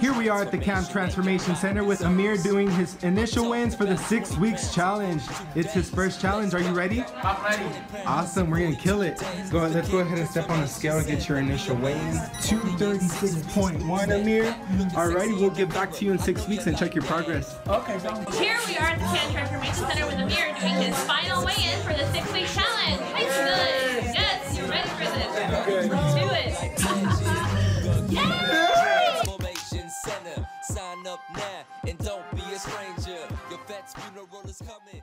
Here we are at the Camp Transformation Center with Ameer doing his initial wins for the six weeks challenge. It's his first challenge. Are you ready? I'm ready. Awesome, we're gonna kill it. Go ahead, let's go ahead and step on the scale to get your initial weigh-in. 236.1 Ameer. Alrighty, we'll get back to you in six weeks and check your progress. Okay, so Here we are at the Camp Transformation Center with Ameer doing his final weigh-in for the six-week challenge. Thanks, good. Yes, you're ready for this. Good. Transformation Center? Sign up now and don't be a stranger. Your vet's funeral is coming.